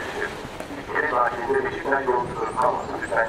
gerçekleşir. Ülkenin merkezinde peşinden yolculuk kalmasın lütfen.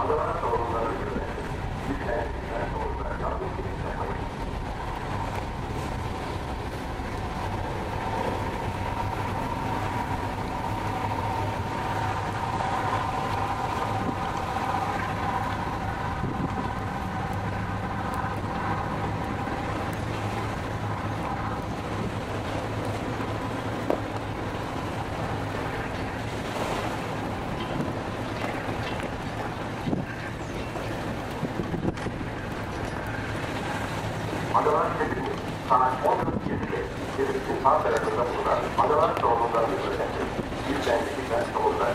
அதனால் Madalar Çetin, Sanat 14 Yedide, Yedikçi Sağ tarafında bulunan Madalar Doğumlu'ndan yürüyecektir. İlçendeki ben doğumlu'ndan